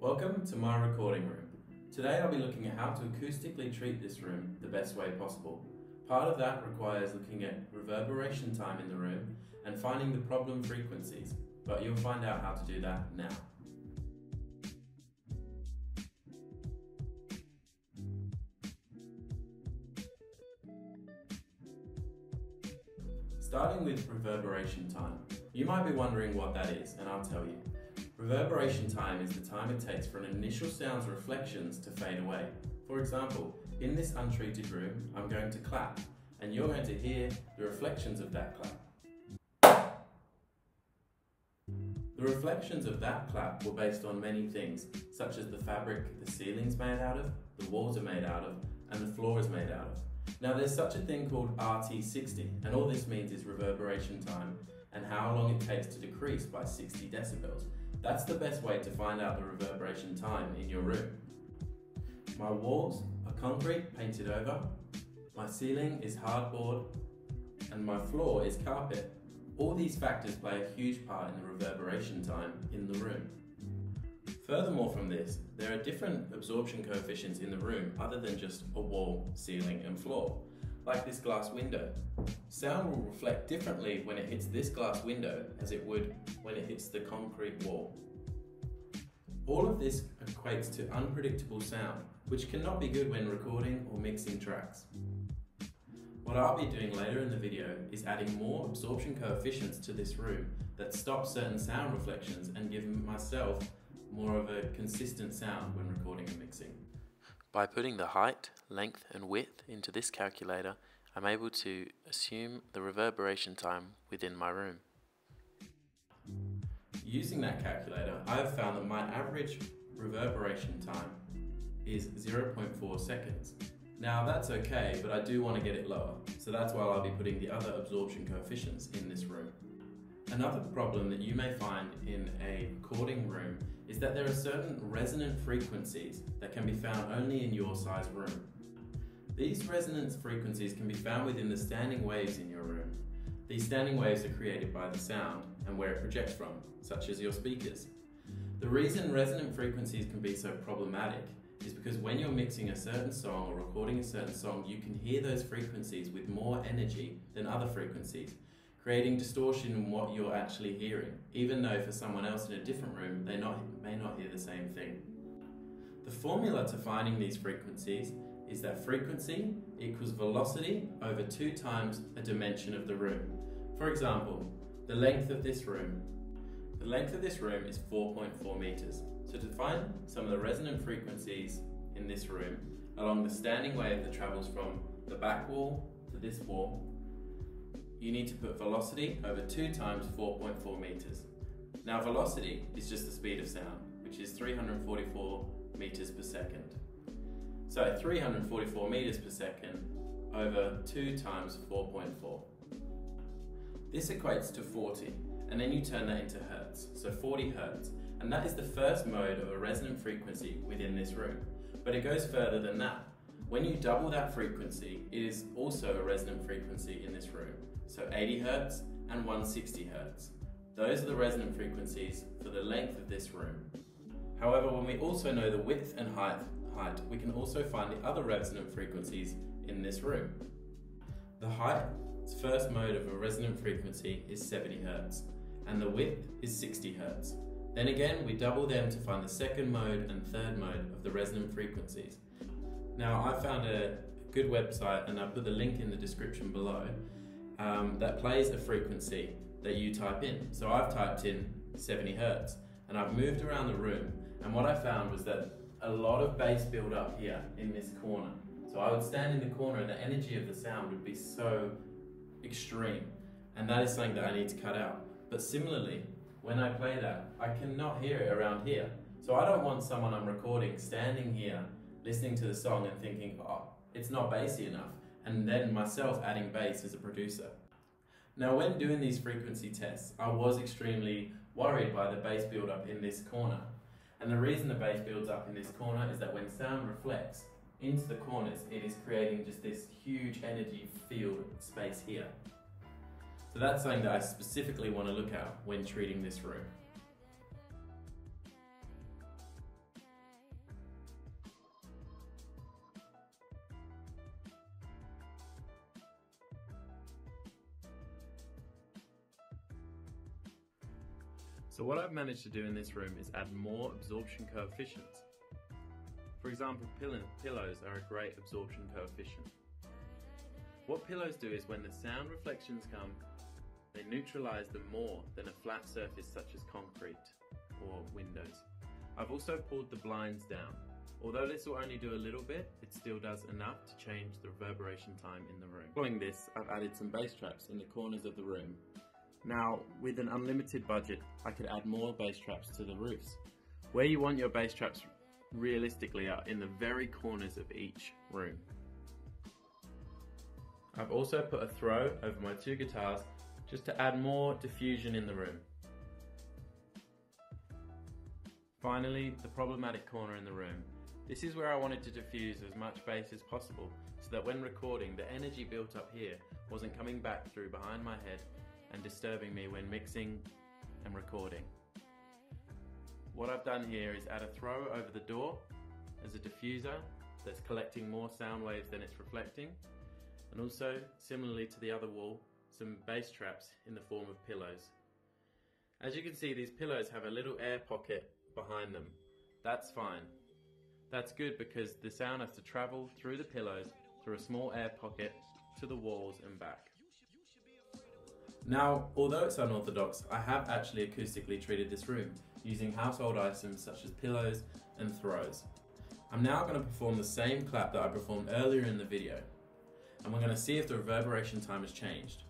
Welcome to my recording room. Today I'll be looking at how to acoustically treat this room the best way possible. Part of that requires looking at reverberation time in the room and finding the problem frequencies, but you'll find out how to do that now. Starting with reverberation time. You might be wondering what that is, and I'll tell you. Reverberation time is the time it takes for an initial sound's reflections to fade away. For example, in this untreated room, I'm going to clap, and you're going to hear the reflections of that clap. The reflections of that clap were based on many things, such as the fabric the ceiling's made out of, the walls are made out of, and the floor is made out of. Now there's such a thing called RT60, and all this means is reverberation time, and how long it takes to decrease by 60 decibels. That's the best way to find out the reverberation time in your room. My walls are concrete painted over, my ceiling is hardboard, and my floor is carpet. All these factors play a huge part in the reverberation time in the room. Furthermore from this, there are different absorption coefficients in the room other than just a wall, ceiling and floor, like this glass window. Sound will reflect differently when it hits this glass window as it would when it hits the concrete wall. All of this equates to unpredictable sound, which cannot be good when recording or mixing tracks. What I'll be doing later in the video is adding more absorption coefficients to this room that stop certain sound reflections and give myself more of a consistent sound when recording and mixing. By putting the height, length and width into this calculator, I'm able to assume the reverberation time within my room. Using that calculator, I have found that my average reverberation time is 0.4 seconds. Now that's okay, but I do want to get it lower, so that's why I'll be putting the other absorption coefficients in this room. Another problem that you may find in a recording room is that there are certain resonant frequencies that can be found only in your size room. These resonance frequencies can be found within the standing waves in your room. These standing waves are created by the sound and where it projects from, such as your speakers. The reason resonant frequencies can be so problematic is because when you're mixing a certain song or recording a certain song, you can hear those frequencies with more energy than other frequencies, creating distortion in what you're actually hearing, even though for someone else in a different room, they not, may not hear the same thing. The formula to finding these frequencies is that frequency equals velocity over two times a dimension of the room. For example, the length of this room. The length of this room is 4.4 meters. So to find some of the resonant frequencies in this room along the standing wave that travels from the back wall to this wall you need to put velocity over 2 times 4.4 meters. Now velocity is just the speed of sound, which is 344 meters per second. So 344 meters per second over 2 times 4.4. This equates to 40, and then you turn that into hertz, so 40 hertz, and that is the first mode of a resonant frequency within this room. But it goes further than that. When you double that frequency, it is also a resonant frequency in this room so 80 Hz and 160 Hz. Those are the resonant frequencies for the length of this room. However, when we also know the width and height, height, we can also find the other resonant frequencies in this room. The height's first mode of a resonant frequency is 70 Hz, and the width is 60 Hz. Then again, we double them to find the second mode and third mode of the resonant frequencies. Now, I found a good website, and I'll put the link in the description below, um, that plays a frequency that you type in. So I've typed in 70 hertz and I've moved around the room and what I found was that a lot of bass build up here in this corner. So I would stand in the corner and the energy of the sound would be so extreme and that is something that I need to cut out. But similarly, when I play that, I cannot hear it around here. So I don't want someone I'm recording standing here listening to the song and thinking, oh, it's not bassy enough and then myself adding bass as a producer. Now when doing these frequency tests, I was extremely worried by the bass build-up in this corner. And the reason the bass builds up in this corner is that when sound reflects into the corners, it is creating just this huge energy field space here. So that's something that I specifically want to look at when treating this room. So what I've managed to do in this room is add more absorption coefficients. For example, pillows are a great absorption coefficient. What pillows do is when the sound reflections come, they neutralize them more than a flat surface such as concrete or windows. I've also pulled the blinds down. Although this will only do a little bit, it still does enough to change the reverberation time in the room. Following this, I've added some bass traps in the corners of the room. Now, with an unlimited budget, I could add more bass traps to the roofs. Where you want your bass traps realistically are in the very corners of each room. I've also put a throw over my two guitars just to add more diffusion in the room. Finally, the problematic corner in the room. This is where I wanted to diffuse as much bass as possible so that when recording, the energy built up here wasn't coming back through behind my head and disturbing me when mixing and recording. What I've done here is add a throw over the door as a diffuser that's collecting more sound waves than it's reflecting and also similarly to the other wall some bass traps in the form of pillows. As you can see these pillows have a little air pocket behind them. That's fine. That's good because the sound has to travel through the pillows through a small air pocket to the walls and back. Now, although it's unorthodox, I have actually acoustically treated this room using household items such as pillows and throws. I'm now going to perform the same clap that I performed earlier in the video, and we're going to see if the reverberation time has changed.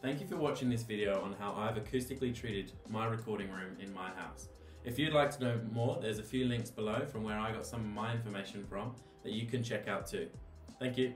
Thank you for watching this video on how I've acoustically treated my recording room in my house. If you'd like to know more, there's a few links below from where I got some of my information from that you can check out too. Thank you.